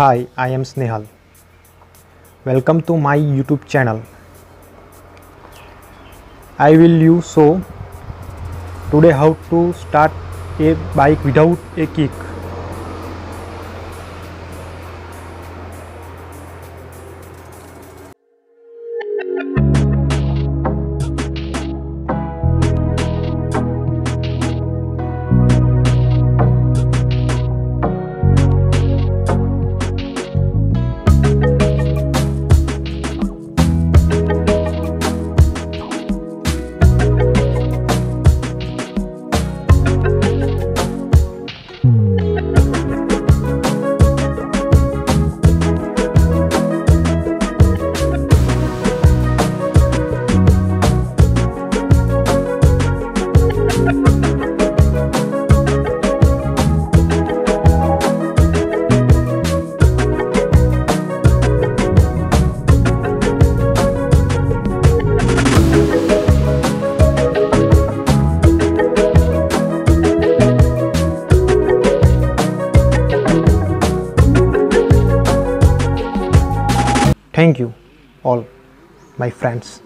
Hi, I am Snehal. Welcome to my YouTube channel. I will you show today how to start a bike without a kick. Thank you all my friends.